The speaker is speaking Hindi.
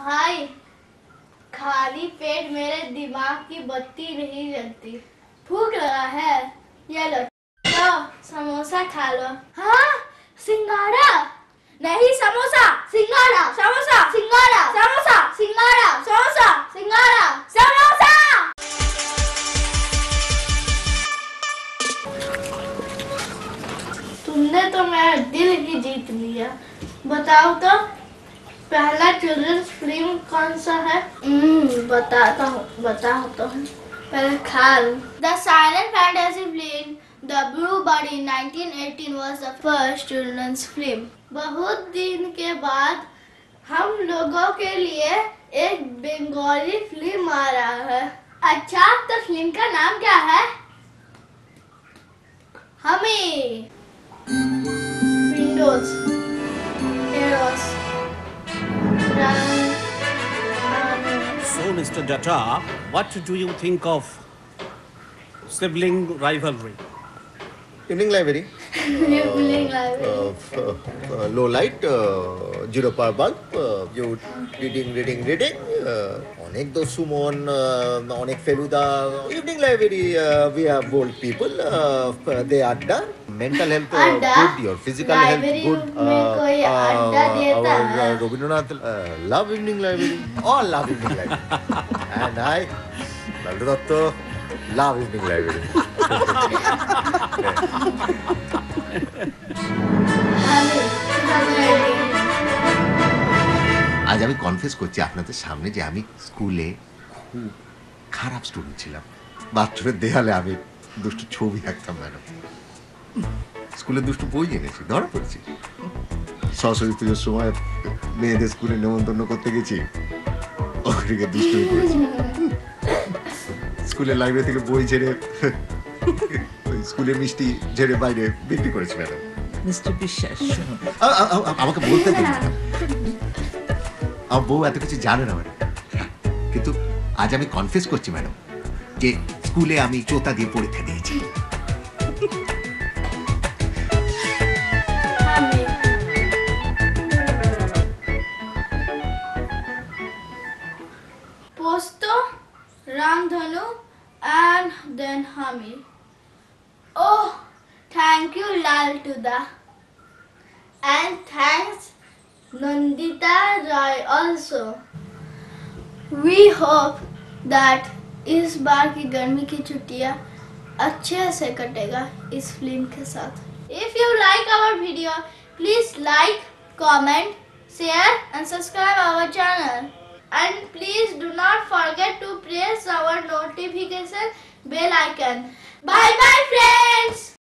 भाई, खाली पेट मेरे दिमाग की बत्ती नहीं जलती। भूख लगा है, ये लो। लो समोसा खा लो। हाँ सिंगाड़ा नहीं, समोसा। सिंगाड़ा समोसा सिंगाड़ा समोसा सिंगाड़ा समोसा सिंगाड़ा समोसा! तुमने तो मेरा दिल ही जीत लिया। बताओ तो पहला चिल्ड्रंस फ़िल्म कौन सा है? हम्म, बताता हूँ बताओ तो पहले खा the silent fantasy film the blue body 1918 was the first children's film. बहुत दिन के बाद हम लोगों के लिए एक बंगाली फ़िल्म आ रहा है। अच्छा तो फ़िल्म का नाम क्या है? हमें। Windows So, Mr. Datta, what do you think of sibling rivalry? Evening library. Uh, uh, uh, uh, uh, low light, zero power bulb, you reading, reading, reading, অনেক দোষ সুমন অনেক Feluda evening We we old people. They are done. mental health uh, good, your physical library health good. Uh, uh, our, uh, uh, love evening library, all love evening library. and I, Laldu Datto, love evening library. আমি কনফেস করছি আপনাদের সামনে যে আমি স্কুলে খুব খারাপ স্টুডেন্ট ছিলাম। বাথরুমের দেয়ালে আমি দুষ্টু ছবি আঁকতাম ম্যাডাম স্কুলে দুষ্টু বই এনেছি ধরা পড়েছি। সরস্বতী পুজোর সময় মেয়েদের স্কুলে নেমন্তন্ন করতে গেছি ওখানে দুষ্টু করেছি স্কুলের লাইব্রেরি থেকে বই ছেড়ে ওই স্কুলের মিষ্টি ঝেড়ে বাইরে বিক্রি করেছি ম্যাডাম মিস্টার বিশ্বাস আমাকে বলতে দিন। আমার বউ এত কিছু জানে না ম্যাডাম। কিন্তু আজ আমি কনফেস করছি ম্যাডাম যে স্কুলে আমি চোতা দিয়ে পরীক্ষা দিয়েছি। thank you, Lal Tuda. And thanks, Nandita Rai also. We hope that इस बार की गर्मी की छुट्टियाँ अच्छे से कटेगा इस फ़िल्म के साथ। If you like our video please like comment share and subscribe our channel and please do not forget to press our notification bell icon bye bye friends